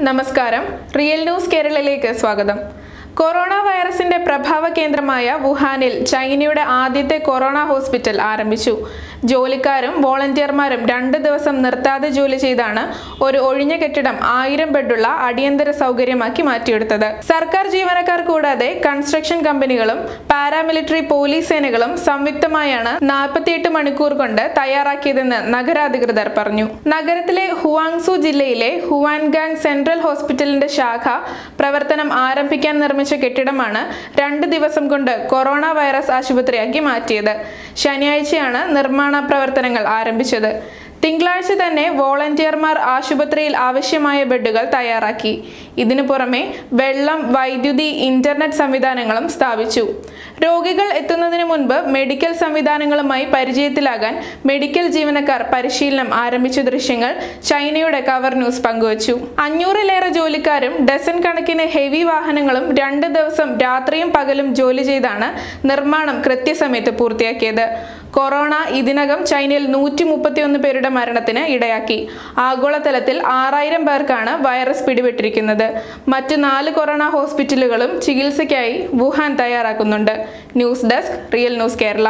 നമസ്കാരം. Real news കേരളയിലേക്ക് സ്വാഗതം. Corona വൈറസിന്റെ പ്രഭാവ കേന്ദ്രമായ വുഹാനിൽ ചൈനയുടെ ആദ്യത്തെ കൊറോണ ഹോസ്പിറ്റൽ ആരംഭിച്ചു. ജോലിക്കാരും വോളണ്ടിയർമാരും രണ്ട് ദിവസം നിർത്താതെ ജോലി ചെയ്താണ് ഒരു ഒഴിഞ്ഞ കെട്ടിടം ആയിരം ബെഡുള്ള അടിയന്തര സൗകര്യമാക്കി മാറ്റിയെടുത്തത്. സർക്കാർ ജീവനക്കാർ കൂടാതെ കൺസ്ട്രക്ഷൻ കമ്പനികളും പാരാമിലിറ്ററി പോലീസ് സേനകളും സംയുക്തമായാണ് നാൽപ്പത്തിയെട്ട് മണിക്കൂർ കൊണ്ട് തയ്യാറാക്കിയതെന്ന് നഗരാധികൃതർ പറഞ്ഞു. നഗരത്തിലെ ഹുവാങ്സു ജില്ലയിലെ ഹുവാൻഗാങ് സെൻട്രൽ ഹോസ്പിറ്റലിന്റെ ശാഖ പ്രവർത്തനം ആരംഭിക്കാൻ നിർമ്മിച്ച കെട്ടിടമാണ് രണ്ട് ദിവസം കൊണ്ട് കൊറോണ വൈറസ് ആശുപത്രിയാക്കി മാറ്റിയത്. ശനിയാഴ്ചയാണ് നിർമ്മാണ പ്രവർത്തനങ്ങൾ ആരംഭിച്ചത്. തിങ്കളാഴ്ച തന്നെ വോളണ്ടിയർമാർ ആശുപത്രിയിൽ ആവശ്യമായ ബെഡുകൾ തയ്യാറാക്കി. ഇതിനു പുറമെ വെള്ളം വൈദ്യുതി ഇന്റർനെറ്റ് സംവിധാനങ്ങളും സ്ഥാപിച്ചു. രോഗികൾ എത്തുന്നതിന് മുൻപ് മെഡിക്കൽ സംവിധാനങ്ങളുമായി പരിചയത്തിലാകാൻ മെഡിക്കൽ ജീവനക്കാർ പരിശീലനം ആരംഭിച്ച ദൃശ്യങ്ങൾ ചൈനയുടെ കവർ ന്യൂസ് പങ്കുവച്ചു. അഞ്ഞൂറിലേറെ ജോലിക്കാരും ഡസൻ കണക്കിന് ഹെവി വാഹനങ്ങളും രണ്ട് ദിവസം രാത്രിയും പകലും ജോലി ചെയ്താണ് നിർമ്മാണം കൃത്യസമയത്ത് പൂർത്തിയാക്കിയത്. കൊറോണ ഇതിനകം ചൈനയിൽ നൂറ്റി മുപ്പത്തിയൊന്ന് പേരുടെ മരണത്തിന് ഇടയാക്കി. ആഗോളതലത്തിൽ ആറായിരം പേർക്കാണ് വൈറസ് പിടിപെട്ടിരിക്കുന്നത്. മറ്റ് നാല് കൊറോണ ഹോസ്പിറ്റലുകളും ചികിത്സയ്ക്കായി Wuhan തയ്യാറാക്കുന്നുണ്ട്. News desk real news Kerala.